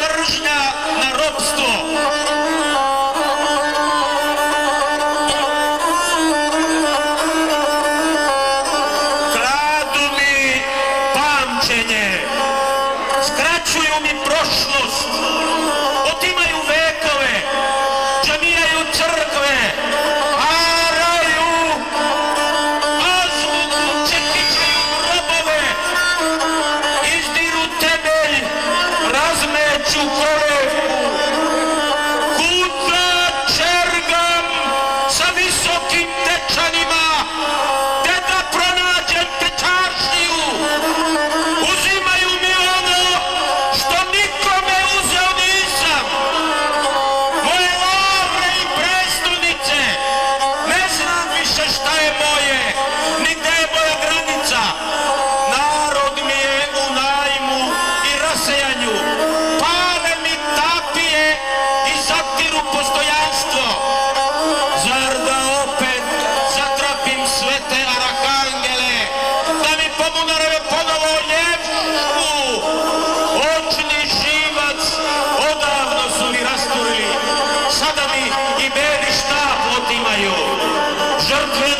mržnja na robstvo. Kradu mi pamćenje, skraćuju mi prošlost, come Kuzza Cergam Savisso Kitte Chanima Jump in.